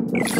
you